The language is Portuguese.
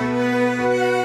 Música